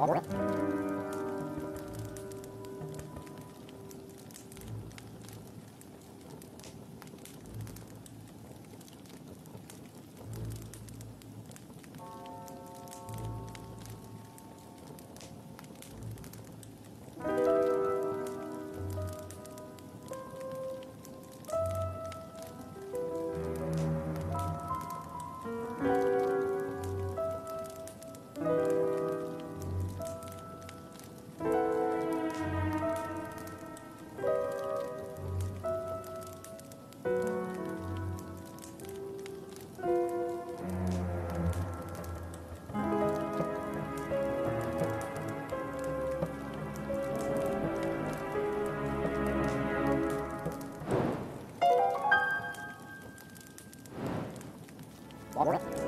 Hva? All right.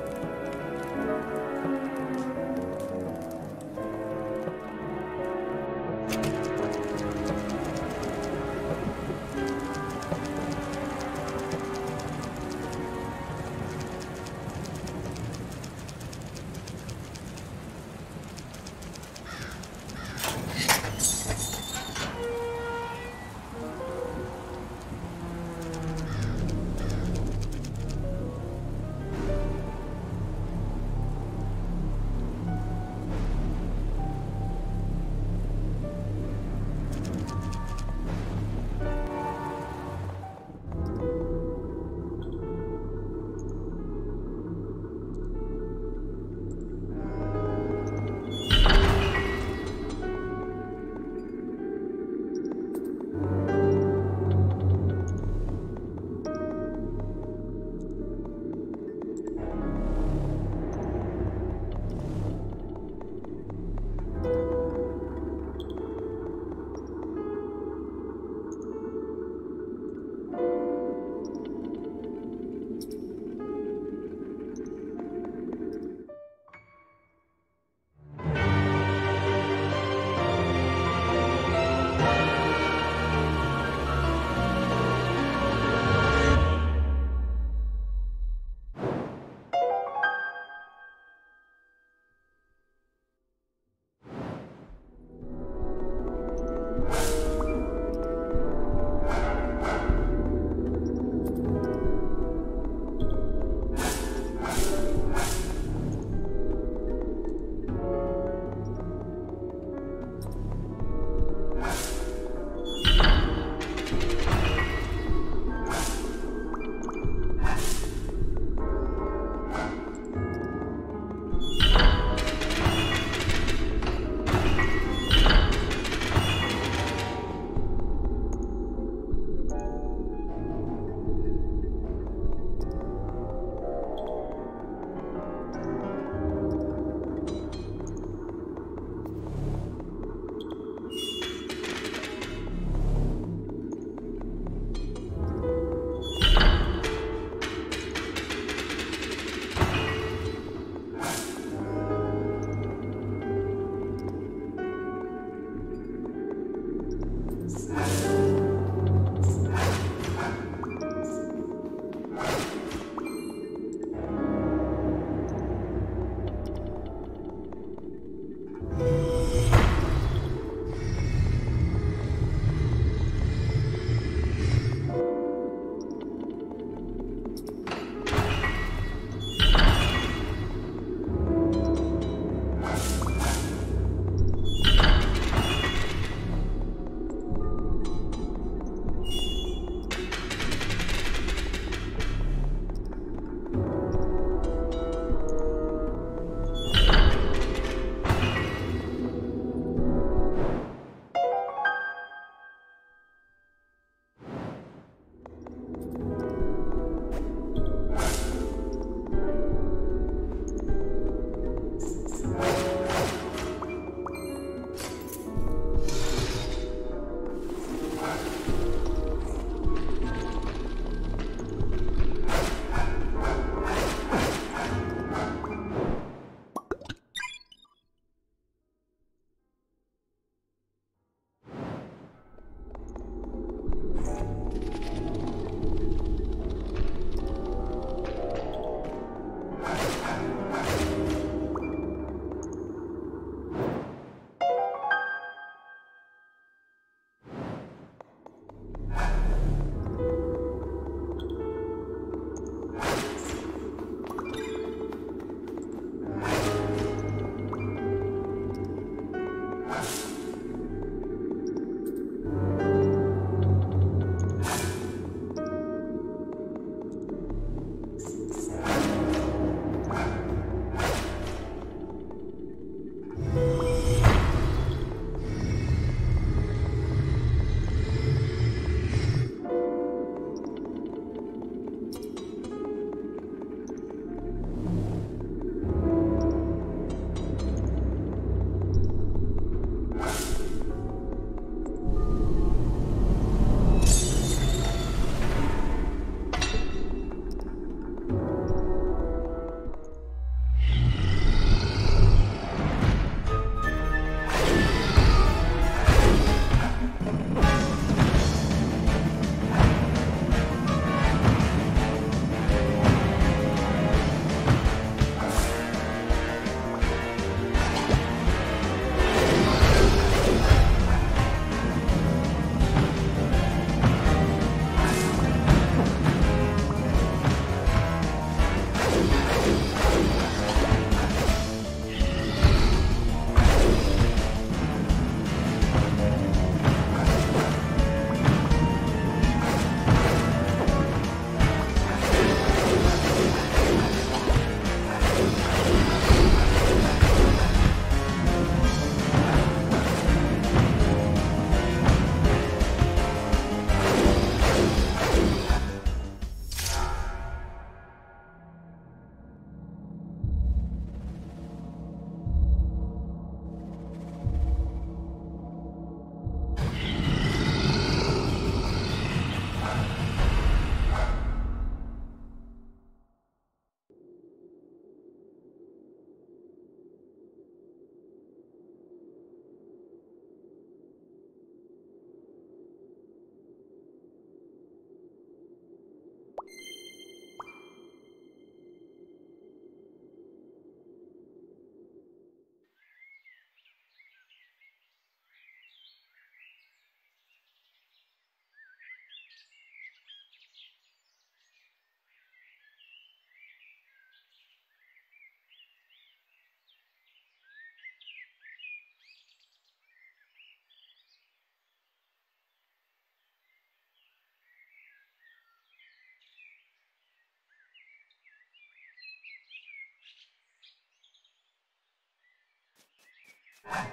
You